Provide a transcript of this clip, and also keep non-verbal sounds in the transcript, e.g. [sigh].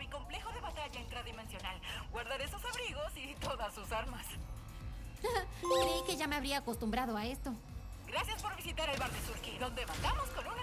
mi complejo de batalla intradimensional. Guardaré sus abrigos y todas sus armas. [laughs] Creí que ya me habría acostumbrado a esto. Gracias por visitar el bar de Surki, donde mandamos con una